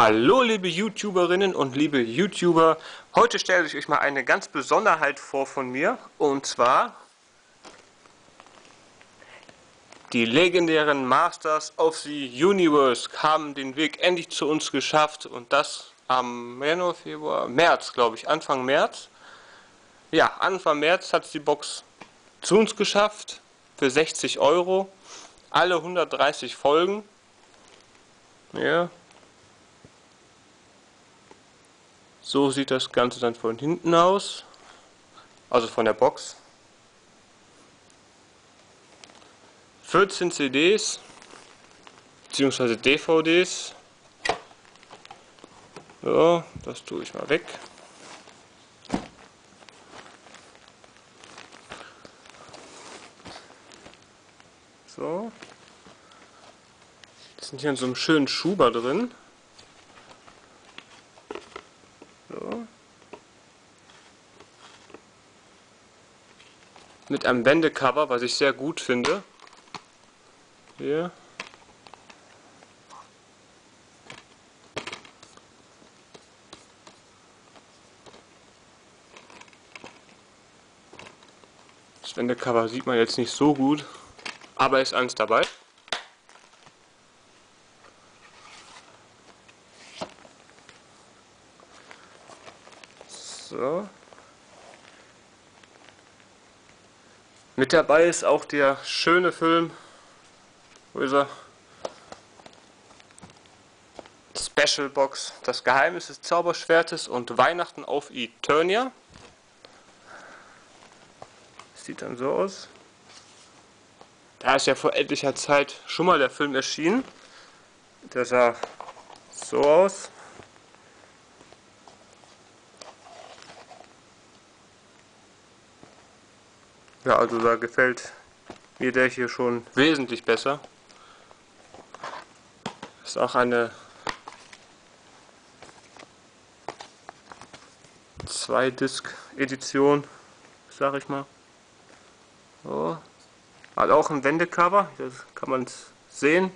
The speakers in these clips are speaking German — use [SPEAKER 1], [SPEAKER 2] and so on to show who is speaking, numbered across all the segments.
[SPEAKER 1] Hallo liebe YouTuberinnen und liebe YouTuber, heute stelle ich euch mal eine ganz Besonderheit vor von mir. Und zwar die legendären Masters of the Universe haben den Weg endlich zu uns geschafft. Und das am Januar, Februar, März glaube ich, Anfang März. Ja, Anfang März hat die Box zu uns geschafft für 60 Euro, alle 130 Folgen. Ja, So sieht das Ganze dann von hinten aus, also von der Box. 14 CDs bzw. DVDs. So, das tue ich mal weg. So. Die sind hier in so einem schönen Schuber drin. Mit einem Wendecover, was ich sehr gut finde. Hier. Das Wendecover sieht man jetzt nicht so gut, aber ist eins dabei. So. Mit dabei ist auch der schöne Film, wo ist er? Special Box, das Geheimnis des Zauberschwertes und Weihnachten auf Eternia. Sieht dann so aus. Da ist ja vor etlicher Zeit schon mal der Film erschienen. Der sah so aus. Ja, also da gefällt mir der hier schon wesentlich besser. Ist auch eine Zwei-Disc-Edition, sag ich mal. So. Hat auch ein Wendecover, das kann man sehen.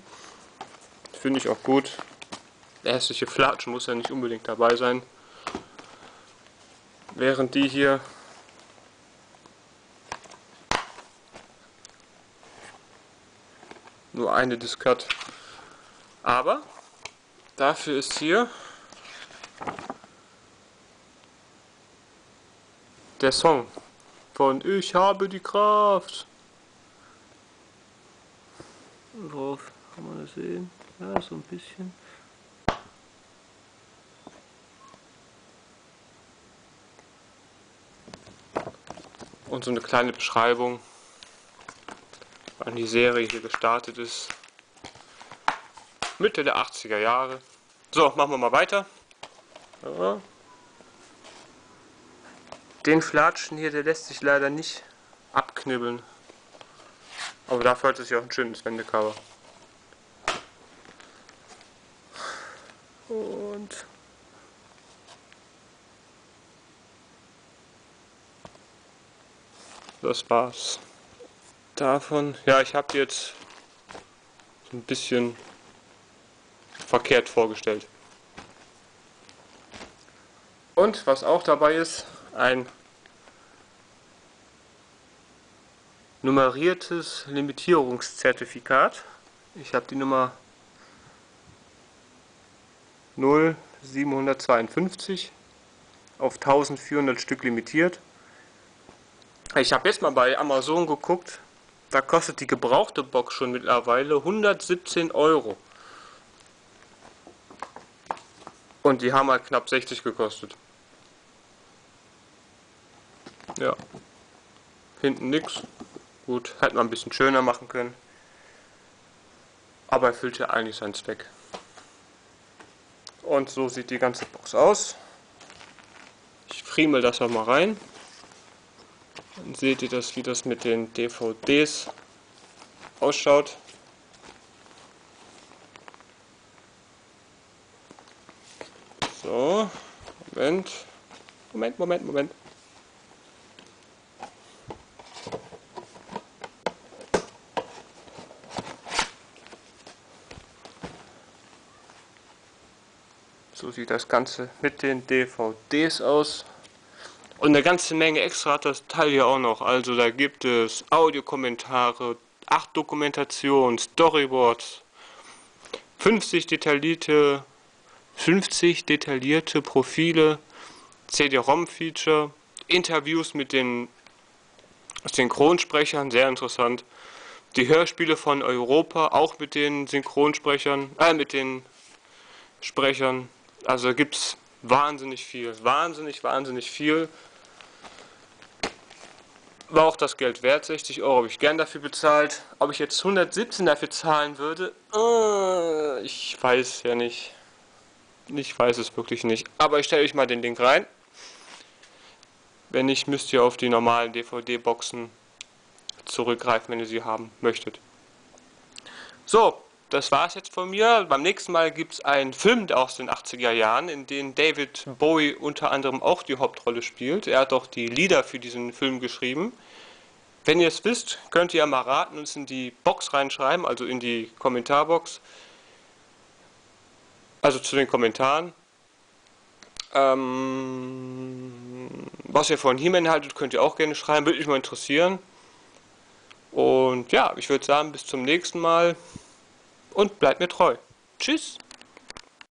[SPEAKER 1] Finde ich auch gut. Der hässliche Flatsch muss ja nicht unbedingt dabei sein. Während die hier nur eine Diskette. Aber dafür ist hier der Song von Ich habe die Kraft. Drauf kann man das sehen. Ja, so ein bisschen. Und so eine kleine Beschreibung wann die Serie hier gestartet ist. Mitte der 80er Jahre. So, machen wir mal weiter. Ja. Den Flatschen hier, der lässt sich leider nicht abknibbeln. Aber dafür hat es ja auch ein schönes Wendecover. Und das war's davon. Ja, ich habe jetzt ein bisschen verkehrt vorgestellt. Und was auch dabei ist, ein nummeriertes Limitierungszertifikat. Ich habe die Nummer 0752 auf 1400 Stück limitiert. Ich habe jetzt mal bei Amazon geguckt, da kostet die gebrauchte Box schon mittlerweile 117 Euro. Und die haben halt knapp 60 gekostet. Ja. Hinten nichts. Gut, hätte man ein bisschen schöner machen können. Aber erfüllt ja eigentlich seinen Zweck. Und so sieht die ganze Box aus. Ich friemel das mal rein. Dann seht ihr das, wie das mit den DVDs ausschaut. So, Moment, Moment, Moment, Moment. So sieht das Ganze mit den DVDs aus. Und eine ganze Menge extra hat das Teil hier auch noch. Also da gibt es Audiokommentare, 8 Dokumentationen, Storyboards, 50 detaillierte, 50 detaillierte Profile, CD-ROM-Feature, Interviews mit den Synchronsprechern, sehr interessant. Die Hörspiele von Europa, auch mit den Synchronsprechern, äh, mit den Sprechern. Also gibt es wahnsinnig viel, wahnsinnig, wahnsinnig viel. War auch das Geld wert, 60 Euro habe ich gern dafür bezahlt. Ob ich jetzt 117 dafür zahlen würde, äh, ich weiß ja nicht. Ich weiß es wirklich nicht. Aber ich stelle euch mal den Link rein. Wenn nicht, müsst ihr auf die normalen DVD-Boxen zurückgreifen, wenn ihr sie haben möchtet. So, das war es jetzt von mir. Beim nächsten Mal gibt es einen Film aus den 80er Jahren, in dem David Bowie unter anderem auch die Hauptrolle spielt. Er hat auch die Lieder für diesen Film geschrieben. Wenn ihr es wisst, könnt ihr mal raten und es in die Box reinschreiben, also in die Kommentarbox. Also zu den Kommentaren. Ähm, was ihr von He-Man haltet, könnt ihr auch gerne schreiben, würde mich mal interessieren. Und ja, ich würde sagen, bis zum nächsten Mal und bleibt mir treu. Tschüss.